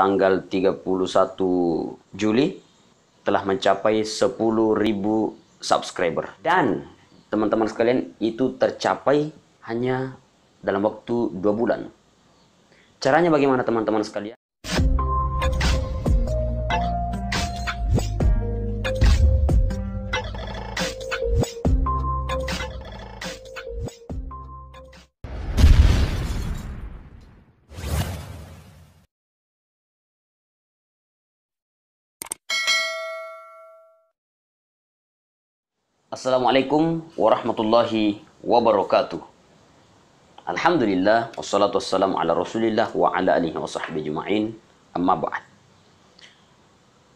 tanggal 31 Juli telah mencapai 10.000 subscriber. Dan teman-teman sekalian itu tercapai hanya dalam waktu dua bulan. Caranya bagaimana teman-teman sekalian? Assalamualaikum warahmatullahi wabarakatuh. Alhamdulillah wassalatu wassalamu ala Rasulillah wa ala alihi wa sahbihi ajma'in. Amma ba'd.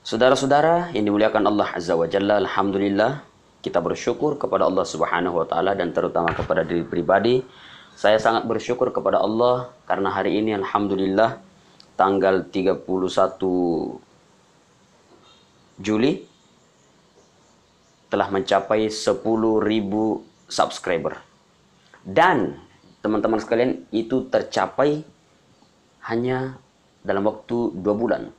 Saudara-saudara yang dimuliakan Allah Azza wa Jalla, alhamdulillah kita bersyukur kepada Allah Subhanahu wa taala dan terutama kepada diri pribadi. Saya sangat bersyukur kepada Allah karena hari ini alhamdulillah tanggal 31 Juli telah mencapai 10.000 subscriber. Dan teman-teman sekalian itu tercapai hanya dalam waktu dua bulan.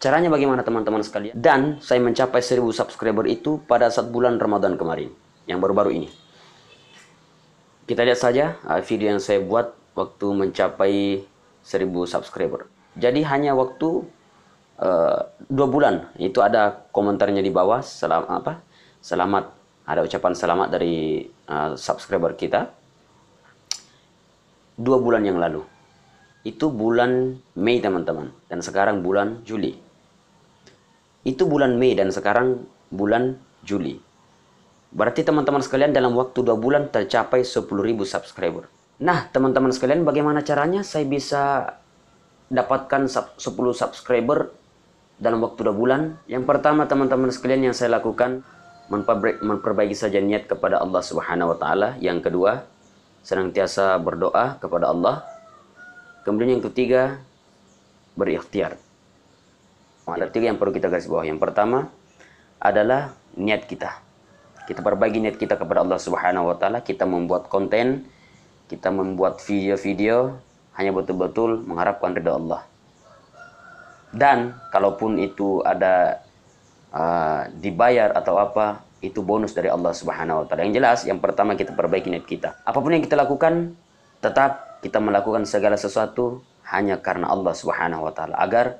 Caranya bagaimana teman-teman sekalian? Dan saya mencapai 1000 subscriber itu pada saat bulan Ramadan kemarin, yang baru-baru ini. Kita lihat saja uh, video yang saya buat waktu mencapai 1000 subscriber. Jadi hanya waktu uh, dua bulan. Itu ada komentarnya di bawah. Selam apa? Selamat. Ada ucapan selamat dari uh, subscriber kita. Dua bulan yang lalu. Itu bulan Mei teman-teman. Dan sekarang bulan Juli. Itu bulan Mei dan sekarang bulan Juli. Berarti teman-teman sekalian dalam waktu dua bulan tercapai 10.000 subscriber. Nah teman-teman sekalian bagaimana caranya saya bisa dapatkan 10 subscriber dalam waktu dua bulan. Yang pertama teman-teman sekalian yang saya lakukan memperbaiki saja niat kepada Allah Subhanahu wa taala. Yang kedua, senantiasa berdoa kepada Allah. Kemudian yang ketiga, berikhtiar. Ada tiga yang perlu kita garis bawah. Yang pertama adalah niat kita. Kita perbaiki niat kita kepada Allah Subhanahu wa taala, kita membuat konten, kita membuat video-video hanya betul-betul mengharapkan ridha Allah. Dan kalaupun itu ada uh, dibayar atau apa, itu bonus dari Allah Subhanahu wa taala. Yang jelas, yang pertama kita perbaiki niat kita. Apa pun yang kita lakukan, tetap kita melakukan segala sesuatu hanya karena Allah Subhanahu wa taala agar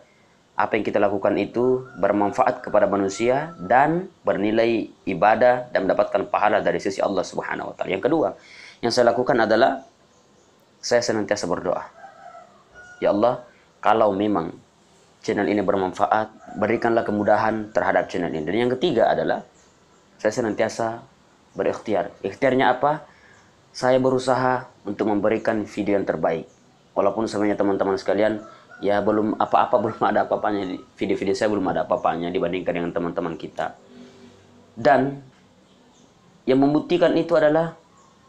apa yang kita lakukan itu bermanfaat kepada manusia dan bernilai ibadah dan mendapatkan pahala dari sisi Allah Subhanahu wa taala. Yang kedua, yang saya lakukan adalah saya senantiasa berdoa. Ya Allah, kalau memang channel ini bermanfaat, berikanlah kemudahan terhadap channel ini. Dan yang ketiga adalah saya senantiasa berikhtiar. Ikhtiarnya apa? Saya berusaha untuk memberikan video yang terbaik. Walaupun sebenarnya teman-teman sekalian, ya belum apa-apa belum ada apa-apanya video-video saya belum ada apa-apanya dibandingkan dengan teman-teman kita. Dan yang membuktikan itu adalah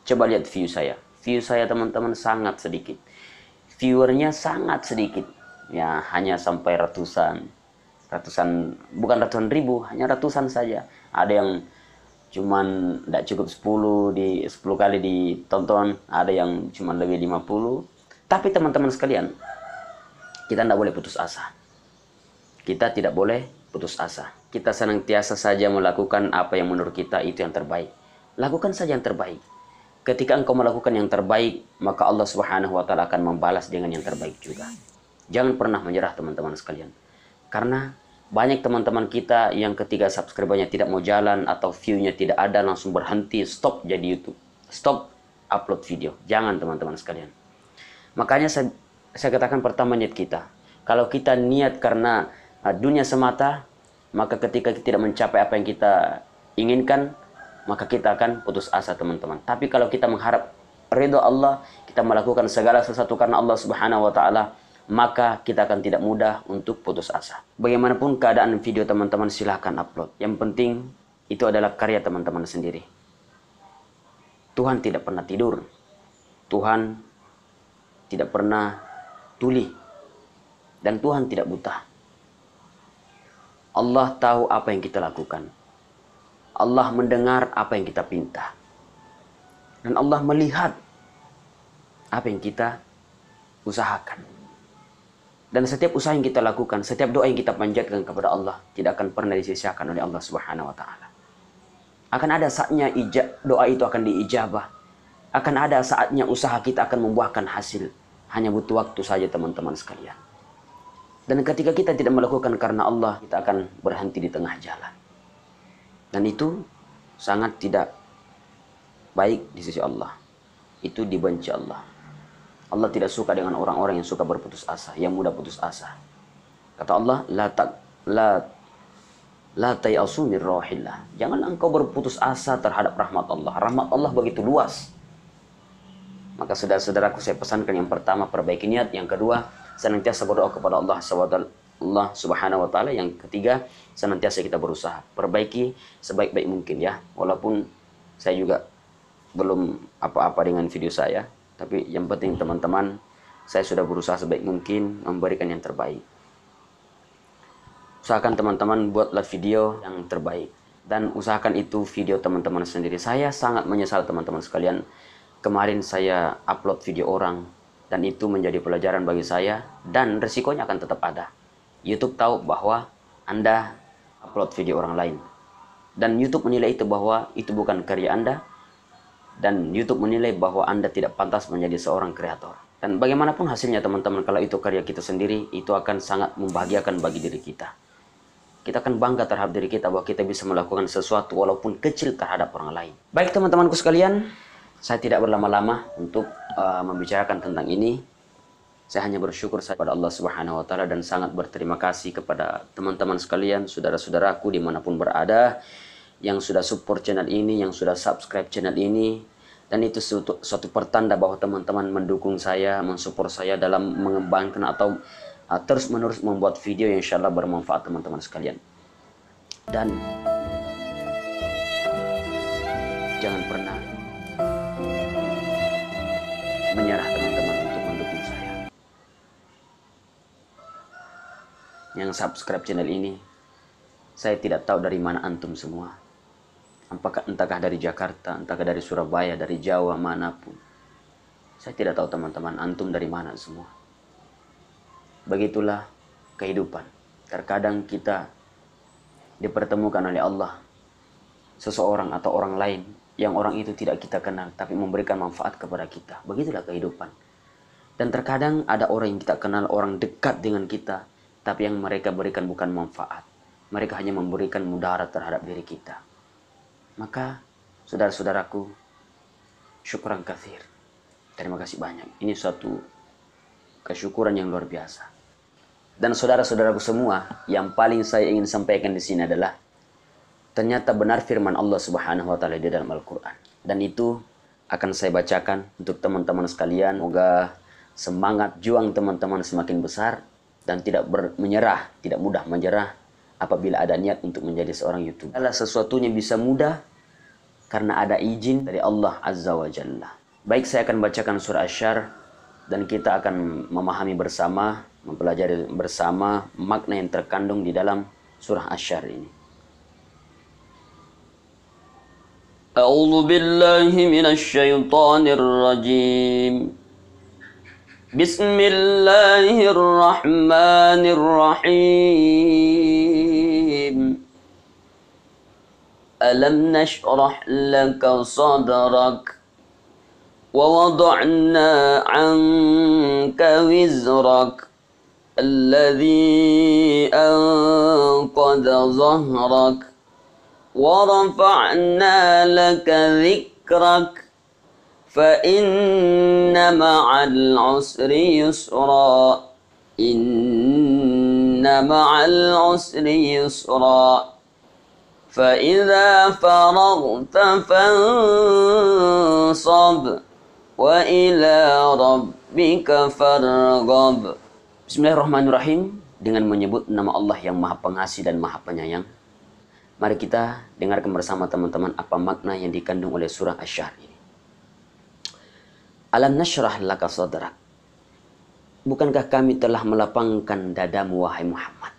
coba lihat view saya. View saya teman-teman sangat sedikit. Viewernya sangat sedikit ya hanya sampai ratusan. Ratusan bukan ratusan ribu hanya ratusan saja. Ada yang cuman tidak cukup 10 di 10 kali ditonton ada yang cuman lebih 50 tapi teman-teman sekalian kita tidak boleh putus asa. Kita tidak boleh putus asa. Kita senantiasa saja melakukan apa yang menurut kita itu yang terbaik. Lakukan saja yang terbaik. Ketika engkau melakukan yang terbaik maka Allah Subhanahu wa taala akan membalas dengan yang terbaik juga Jangan pernah menyerah teman-teman sekalian. Karena banyak teman-teman kita yang ketika subscribernya tidak mau jalan atau view-nya tidak ada langsung berhenti, stop jadi YouTube. Stop upload video. Jangan teman-teman sekalian. Makanya saya, saya katakan pertama niat kita. Kalau kita niat karena uh, dunia semata, maka ketika kita tidak mencapai apa yang kita inginkan, maka kita akan putus asa teman-teman. Tapi kalau kita mengharap ridho Allah, kita melakukan segala sesuatu karena Allah Subhanahu wa taala, maka kita akan tidak mudah untuk putus asa. Bagaimanapun keadaan video teman-teman silahkan upload. Yang penting itu adalah karya teman-teman sendiri. Tuhan tidak pernah tidur. Tuhan tidak pernah tuli. Dan Tuhan tidak buta. Allah tahu apa yang kita lakukan. Allah mendengar apa yang kita pinta. Dan Allah melihat apa yang kita usahakan. Dan setiap usaha yang kita lakukan, setiap doa yang kita panjatkan kepada Allah tidak akan pernah disia-siakan oleh Allah Subhanahu wa taala. Akan ada saatnya ijab, doa itu akan diijabah. Akan ada saatnya usaha kita akan membuahkan hasil. Hanya butuh waktu saja teman-teman sekalian. Dan ketika kita tidak melakukan karena Allah, kita akan berhenti di tengah jalan. Dan itu sangat tidak baik di sisi Allah. Itu dibenci Allah. Allah tidak suka dengan orang-orang yang suka berputus asa, yang mudah putus asa. Kata Allah, la tak la la tayasu min rahillah. Jangan engkau berputus asa terhadap rahmat Allah. Rahmat Allah begitu luas. Maka saudara-saudaraku saya pesankan yang pertama perbaiki niat, yang kedua senantiasa berdoa kepada Allah Allah Subhanahu wa taala. Yang ketiga, senantiasa kita berusaha perbaiki sebaik-baik mungkin ya. Walaupun saya juga belum apa-apa dengan video saya, tapi yang penting teman-teman, saya sudah berusaha sebaik mungkin memberikan yang terbaik. Usahakan teman-teman buatlah video yang terbaik. Dan usahakan itu video teman-teman sendiri. Saya sangat menyesal teman-teman sekalian. Kemarin saya upload video orang. Dan itu menjadi pelajaran bagi saya. Dan resikonya akan tetap ada. YouTube tahu bahwa Anda upload video orang lain. Dan YouTube menilai itu bahwa itu bukan karya Anda, dan YouTube menilai bahwa Anda tidak pantas menjadi seorang kreator. Dan bagaimanapun hasilnya teman-teman kalau itu karya kita sendiri, itu akan sangat membahagiakan bagi diri kita. Kita akan bangga terhadap diri kita bahwa kita bisa melakukan sesuatu walaupun kecil terhadap orang lain. Baik teman-temanku sekalian, saya tidak berlama-lama untuk uh, membicarakan tentang ini. Saya hanya bersyukur kepada Allah Subhanahu wa taala dan sangat berterima kasih kepada teman-teman sekalian, saudara-saudaraku di mana pun berada yang sudah support channel ini, yang sudah subscribe channel ini. Dan itu suatu, suatu pertanda bahwa teman-teman mendukung saya, mensupport saya dalam mengembangkan atau uh, terus-menerus membuat video yang insya Allah bermanfaat teman-teman sekalian. Dan jangan pernah menyerah teman-teman untuk mendukung saya. Yang subscribe channel ini, saya tidak tahu dari mana antum semua apakah entahkah dari Jakarta, entahkah dari Surabaya, dari Jawa, mana pun. Saya tidak tahu teman-teman, antum dari mana semua. Begitulah kehidupan. Terkadang kita dipertemukan oleh Allah seseorang atau orang lain yang orang itu tidak kita kenal tapi memberikan manfaat kepada kita. Begitulah kehidupan. Dan terkadang ada orang yang kita kenal, orang dekat dengan kita, tapi yang mereka berikan bukan manfaat. Mereka hanya memberikan mudarat terhadap diri kita. Maka saudara-saudaraku, syukuran kathir. Terima kasih banyak. Ini suatu kesyukuran yang luar biasa. Dan saudara-saudaraku semua, yang paling saya ingin sampaikan di sini adalah ternyata benar firman Allah Subhanahu wa taala di dalam Al-Qur'an. Dan itu akan saya bacakan untuk teman-teman sekalian. Semoga semangat juang teman-teman semakin besar dan tidak menyerah, tidak mudah menyerah apabila ada niat untuk menjadi seorang YouTuber. Adalah sesuatunya bisa mudah karena ada izin dari Allah Azza wa Jalla. Baik, saya akan bacakan surah Asyar dan kita akan memahami bersama, mempelajari bersama makna yang terkandung di dalam surah Asyar ini. أعوذ بالله من الشيطان الرجيم بسم الله الرحمن ألم نشرح لك صدرك ووضعنا عنك وزرك الذي أنقذ ظهرك ورفعنا لك ذكرك فإن مع العسر يسرا مع العسر يسرا فإذا فرغت فانصب وإلى ربك فارغب Bismillahirrahmanirrahim dengan menyebut nama Allah yang Maha Pengasih dan Maha Penyayang. Mari kita dengarkan bersama teman-teman apa makna yang dikandung oleh surah Asy-Syahr ini. Alam nasyrah laka sadrak. Bukankah kami telah melapangkan dadamu wahai Muhammad?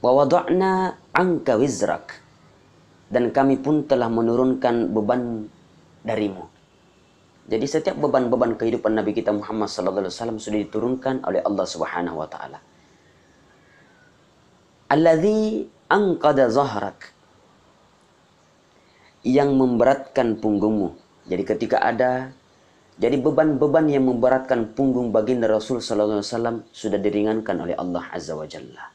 wa wada'na anka wizrak dan kami pun telah menurunkan beban darimu Jadi setiap beban-beban kehidupan Nabi kita Muhammad sallallahu alaihi wasallam sudah diturunkan oleh Allah Subhanahu wa taala. Alladzi anqada zahrak yang memberatkan punggungmu. Jadi ketika ada jadi beban-beban yang memberatkan punggung baginda Rasul sallallahu alaihi wasallam sudah diringankan oleh Allah Azza wa Jalla.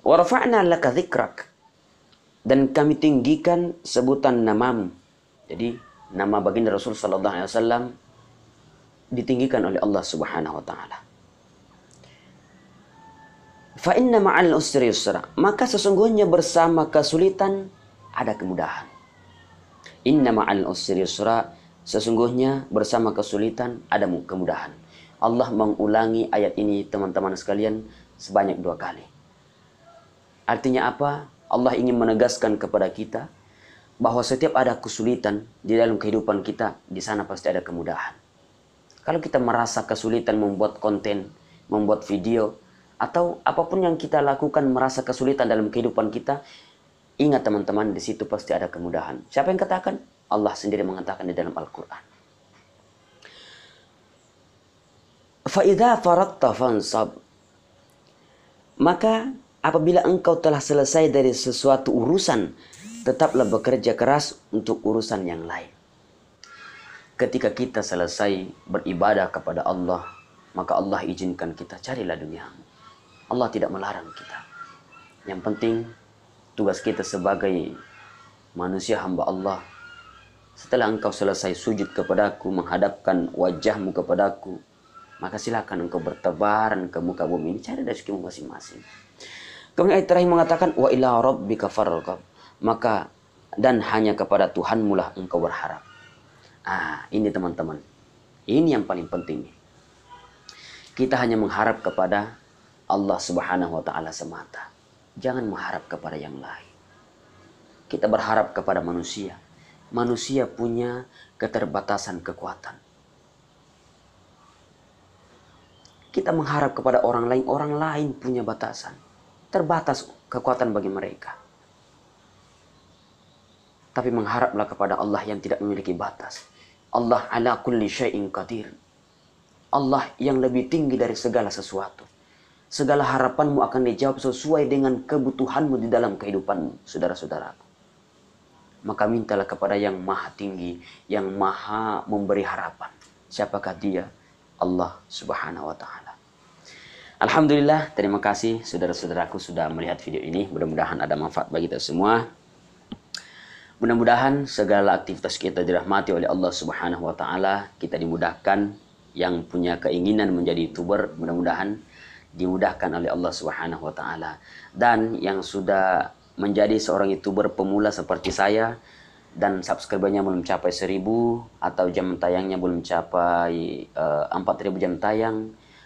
Wa rafa'na laka dzikrak. Dan kami tinggikan sebutan namamu. Jadi nama baginda Rasul sallallahu alaihi wasallam ditinggikan oleh Allah Subhanahu wa taala. Fa inna ma'al usri yusra. Maka sesungguhnya bersama kesulitan ada kemudahan. Inna ma'al usri yusra. Sesungguhnya bersama kesulitan ada kemudahan. Allah mengulangi ayat ini teman-teman sekalian sebanyak dua kali. Artinya apa? Allah ingin menegaskan kepada kita bahwa setiap ada kesulitan di dalam kehidupan kita, di sana pasti ada kemudahan. Kalau kita merasa kesulitan membuat konten, membuat video, atau apa pun yang kita lakukan merasa kesulitan dalam kehidupan kita, Ingat teman-teman, di situ pasti ada kemudahan. Siapa yang katakan? Allah sendiri mengatakan di dalam Al-Quran. Fa'idha faratta fansab. Maka apabila engkau telah selesai dari sesuatu urusan, tetaplah bekerja keras untuk urusan yang lain. Ketika kita selesai beribadah kepada Allah, maka Allah izinkan kita carilah dunia. Allah tidak melarang kita. Yang penting tugas kita sebagai manusia hamba Allah. Setelah engkau selesai sujud kepadaku menghadapkan wajahmu kepadaku maka silakan engkau bertebaran ke muka bumi ini cari rezekimu masing-masing. Kemudian ayat terakhir mengatakan wa ila rabbika farqab maka dan hanya kepada Tuhanmu lah engkau berharap. Ah ini teman-teman ini yang paling penting kita hanya mengharap kepada Allah Subhanahu wa taala semata Jangan mengharap kepada yang lain. Kita berharap kepada manusia. Manusia punya keterbatasan kekuatan. Kita mengharap kepada orang lain, orang lain punya batasan. Terbatas kekuatan bagi mereka. Tapi mengharaplah kepada Allah yang tidak memiliki batas. Allah ala kulli syai'in qadir. Allah yang lebih tinggi dari segala sesuatu segala harapanmu akan dijawab sesuai dengan kebutuhanmu di dalam kehidupanmu, saudara-saudaraku. Maka mintalah kepada yang maha tinggi, yang maha memberi harapan. Siapakah dia? Allah subhanahu wa ta'ala. Alhamdulillah, terima kasih saudara-saudaraku sudah melihat video ini. Mudah-mudahan ada manfaat bagi kita semua. Mudah-mudahan segala aktivitas kita dirahmati oleh Allah Subhanahu wa taala, kita dimudahkan yang punya keinginan menjadi youtuber, mudah-mudahan dimudahkan oleh Allah Subhanahu wa taala. Dan yang sudah menjadi seorang youtuber pemula seperti saya dan subscribernya belum mencapai 1000 atau jam tayangnya belum mencapai uh, eh, 4000 jam tayang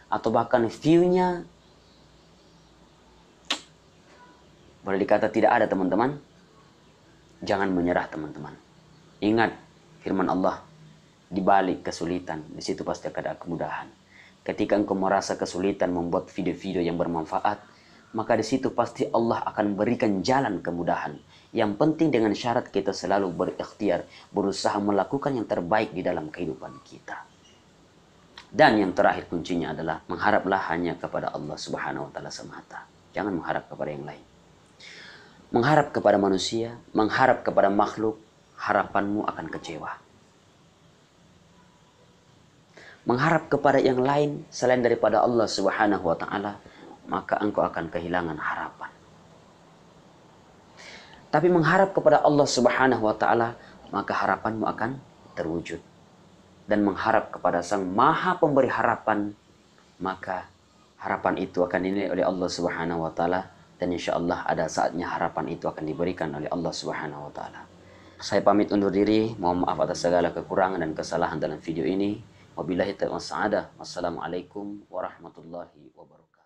atau bahkan view-nya boleh dikata tidak ada teman-teman. Jangan menyerah teman-teman. Ingat firman Allah di balik kesulitan. Di situ pasti ada kemudahan Ketika engkau merasa kesulitan membuat video-video yang bermanfaat, maka di situ pasti Allah akan berikan jalan kemudahan. Yang penting dengan syarat kita selalu berikhtiar, berusaha melakukan yang terbaik di dalam kehidupan kita. Dan yang terakhir kuncinya adalah mengharaplah hanya kepada Allah Subhanahu wa taala semata. Jangan mengharap kepada yang lain. Mengharap kepada manusia, mengharap kepada makhluk, harapanmu akan kecewa mengharap kepada yang lain selain daripada Allah Subhanahu wa taala, maka engkau akan kehilangan harapan. Tapi mengharap kepada Allah Subhanahu wa taala, maka harapanmu akan terwujud. Dan mengharap kepada Sang Maha Pemberi harapan, maka harapan itu akan dinilai oleh Allah Subhanahu wa taala dan insya Allah ada saatnya harapan itu akan diberikan oleh Allah Subhanahu wa taala. Saya pamit undur diri, mohon maaf atas segala kekurangan dan kesalahan dalam video ini. Wabillahi taufiq Wassalamualaikum warahmatullahi wabarakatuh.